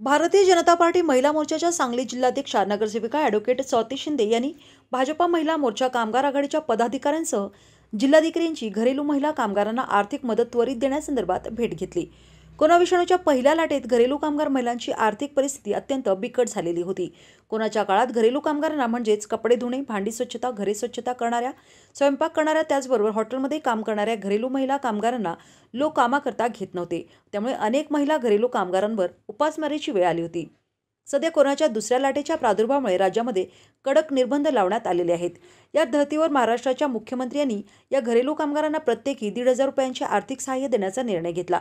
Bharatiya Janata party महिला मोर्चाच्या सांगली जिल्हाध्यक्षा नगरसेविका ॲडव्होकेट स्वाती शिंदे यांनी भाजपा महिला मोर्चा कामगार आघाडीच्या पदाधिकाऱ्यांसह जिल्हाधिकाऱ्यांची घरेलू महिला कामगारांना आर्थिक मदत त्वरित देण्यासंदर्भात भेट घेतली. कोरोना विषाणूच्या पहिल्या लाटेत घरेलू कामगार महिलांची आर्थिक परिस्थिती अत्यंत बिकट झालेली होती. कोणाच्या काळात घरेलू कामगारांना म्हणजेच कपडे धुणे भांडी स्वच्छता घरे स्वच्छता करणाऱ्या स्वयंपाक करणाऱ्या त्याचबरोबर हॉटेलमध्ये काम करणाऱ्या घरेलू महिला कामगारांना लोक कामाकरता घेत नव्हते. त्यामुळे अनेक महिला घरेलू कामगारांवर उपासमारीची वेळ आली होती. सध्या कोरोनाच्या दुसऱ्या लाटेच्या प्रादुर्भावामुळे राज्यामध्ये कडक निर्बंध लावण्यात आलेले आहेत. या धर्तीवर महाराष्ट्राच्या मुख्यमंत्र्यांनी या घरेलू कामगारांना प्रत्येकी दीड हजार रुपयांचे आर्थिक सहाय्य देण्याचा निर्णय घेतला.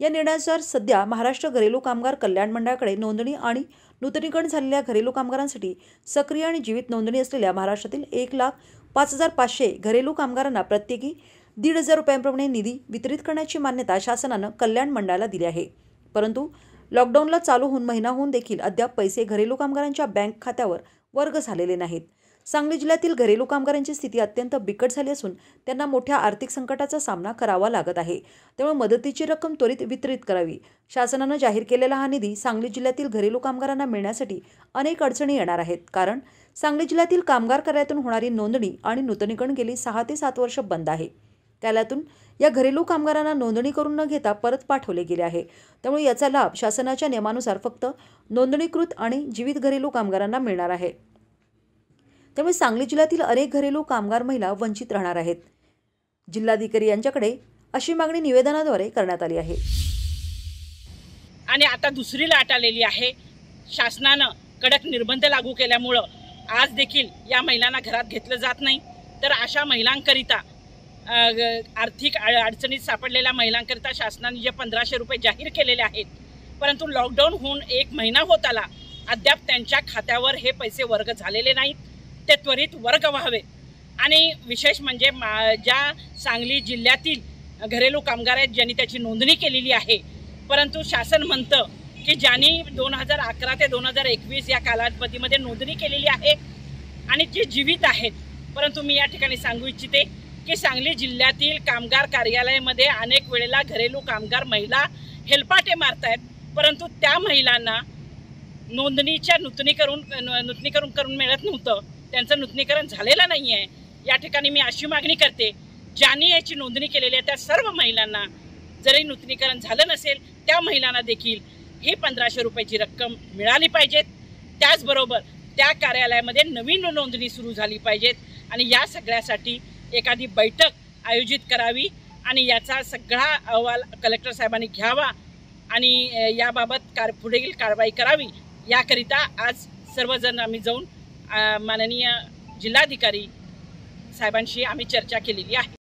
या निर्णयानुसार सध्या महाराष्ट्र घरेलू कामगार कल्याण मंडळाकडे नोंदणी आणि नूतनीकरण झालेल्या घरेलू कामगारांसाठी सक्रिय आणि जीवित नोंदणी असलेल्या महाराष्ट्रातील एक लाख पाच हजार पाचशे घरेलू कामगारांना प्रत्येकी दीड हजार रुपयांप्रमाणे निधी वितरित करण्याची मान्यता शासनानं कल्याण मंडळाला दिली आहे. परंतु लॉकडाऊनला चालू होऊन महिना होऊन देखील अद्याप पैसे घरेलू कामगारांच्या बँक खात्यावर वर्ग झालेले नाहीत. सांगली जिल्ह्यातील घरेलू कामगारांची स्थिती अत्यंत बिकट झाली असून त्यांना मोठ्या आर्थिक संकटाचा सामना करावा लागत आहे. त्यामुळे मदतीची रक्कम त्वरित वितरित करावी. शासनानं जाहीर केलेला हा निधी सांगली जिल्ह्यातील घरेलू कामगारांना मिळण्यासाठी अनेक अडचणी येणार आहेत. कारण सांगली जिल्ह्यातील कामगार कार्यातून होणारी नोंदणी आणि नूतनीकरण गेली सहा ते सात वर्ष बंद आहे. त्यालातून या घरेलू कामगारांना नोंदणी करून न घेता परत पाठवले गेले आहे. त्यामुळे याचा लाभ शासनाच्या नियमानुसार फक्त नोंदणीकृत आणि जीवित घरेलू कामगारांना मिळणार आहे. त्यामुळे सांगली जिल्ह्यातील अनेक घरेलू कामगार महिला वंचित राहणार आहेत. जिल्हाधिकारी यांच्याकडे अशी मागणी निवेदनाद्वारे करण्यात आली आहे. आणि आता दुसरी लाट आलेली आहे. शासनानं कडक निर्बंध लागू केल्यामुळं आज देखील या महिलांना घरात घेतलं जात नाही. तर अशा महिलांकरिता आर्थिक अडचणीत सापडलेल्या महिलांकरिता शासनाने जे पंधराशे रुपये जाहीर केलेले आहेत परंतु लॉकडाऊन होऊन एक महिना होत आला अद्याप त्यांच्या खात्यावर हे पैसे वर्ग झालेले नाहीत. ते त्वरित वर्ग व्हावे. आणि विशेष म्हणजे मा- ज्या सांगली जिल्ह्यातील घरेलू कामगार आहेत ज्यांनी त्याची नोंदणी केलेली आहे परंतु शासन म्हणतं की ज्यांनी दोन हजार अकरा ते दोन हजार एकवीस या कालावधीमध्ये नोंदणी केलेली आहे आणि जे जीवित आहेत परंतु मी या ठिकाणी सांगू इच्छिते की सांगली जिल्ह्यातील कामगार कार्यालयामध्ये अनेक वेळेला घरेलू कामगार महिला हेलपाटे मारतायत परंतु त्या महिलांना नोंदणीच्या नूतनीकरून नूतनीकरण करून मिळत नव्हतं. त्यांचं नूतनीकरण झालेलं नाही आहे या ठिकाणी मी अशी मागणी करते ज्यांनी याची नोंदणी केलेली आहे त्या सर्व महिलांना जरी नूतनीकरण झालं नसेल त्या महिलांना देखील ही पंधराशे रुपयाची रक्कम मिळाली पाहिजेत. त्याचबरोबर त्या कार्यालयामध्ये नवीन नोंदणी सुरू झाली पाहिजेत आणि या सगळ्यासाठी एखादी बैठक आयोजित करावी आणि याचा सगळा अहवाल कलेक्टर साहेबांनी घ्यावा आणि याबाबत कार पुढील कारवाई करावी याकरिता आज सर्वजण आम्ही जाऊन माननीय जिल्हाधिकारी साहेबांशी आम्ही चर्चा केलेली आहे.